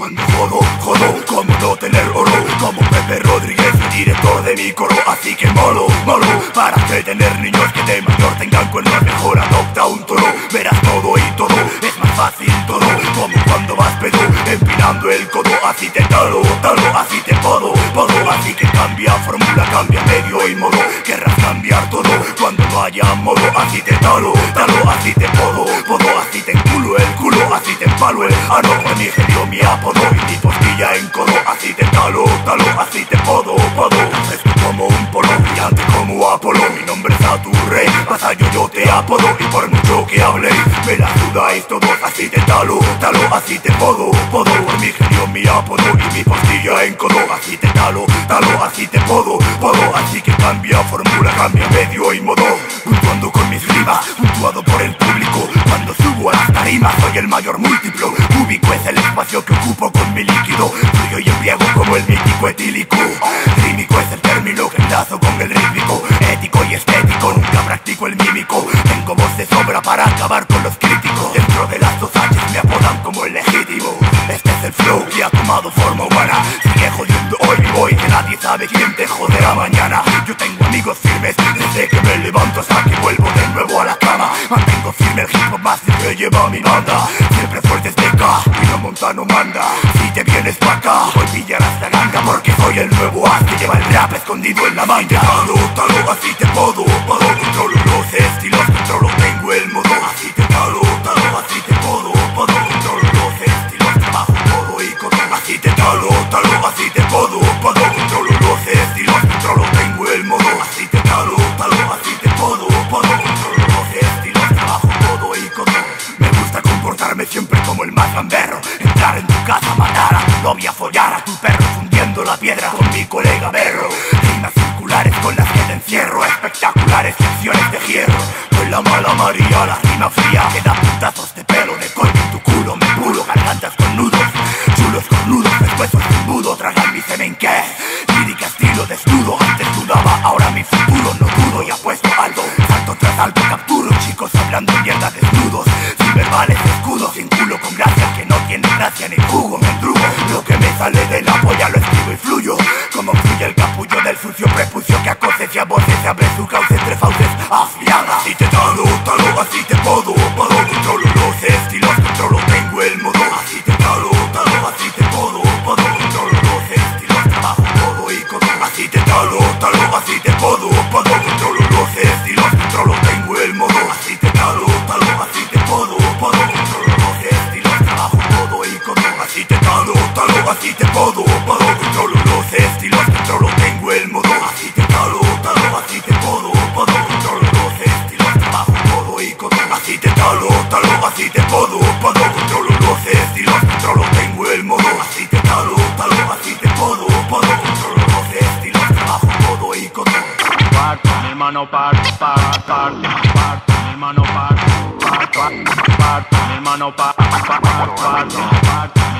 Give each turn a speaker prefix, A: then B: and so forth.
A: Cuando jodo, jodo, como no tener oro Como Pepe Rodríguez, director de mi coro. Así que molo, molo, para tener niños que de mayor tengan cuernos Mejor adopta un toro, verás todo y todo Es más fácil todo, como cuando vas pedo Empinando el codo, así te talo, talo Así te podo, podo. Así que cambia fórmula, cambia medio y modo. Querrás cambiar todo cuando no haya modo. Así te talo, talo, así te podo, podo. Así así te empalo el ano Con mi genio mi apodo y mi postilla en codo Así te talo, talo, así te podo, podo. Esto como un polo, brillante como Apolo Mi nombre es Aturrey, vasallo yo te apodo Y por mucho que habléis, me la sudáis todos Así te talo, talo, así te podo, podo. Por mi genio mi apodo y mi postilla en codo Así te talo, talo, así te podo, podo. Así que cambia fórmula, cambia medio múltiplo. Cúbico es el espacio que ocupo con mi líquido Fluyo y embriago como el mítico etílico. Rímico es el término que enlazo con el rítmico manda Si te vienes pa' acá hoy pillarás la ganga Porque soy el nuevo as que lleva el rap escondido en la manga. Talo, talo, así te podo, podo Controlo los estilos, controlo, tengo el modo. Así te talo, talo, así te podo, podo Controlo los estilos, trabajo todo y codo Así te talo, talo, así te podo, podo Controlo los estilos, controlo, tengo el modo. Así te talo, talo, así te podo Controlo los estilos, trabajo todo y codo Me gusta comportarme siempre como el más gamberro casa, matar a tu novia, follar a tu perro Fundiendo la piedra con mi colega berro. Rimas circulares con las que te encierro Espectaculares secciones de hierro. Con la mala María, la rima fría Que da gracia ni jugo Me endrugo Lo que me sale de la polla lo escribo y fluyo. Como fluye el capullo del sucio prepucio Que a coces y a voces se abre su cauce entre fauces. Afiada Así te talo, talo, así te podo, podo Controlo así te podo, podo Controlo los estilos, controlo, tengo el modo. Así te talo, talo, así te podo, podo Controlo los estilos, trabajo todo y codo Así te talo, talo, así te podo, Controlo los estilos, tengo el modo. Así te talo, talo, así te podo, Controlo los estilos, trabajo todo y
B: Parte, mi hermano, parte, parte, parte, parte, mi hermano, parte, parte, parte, mi hermano, parte, parte, parte, parte,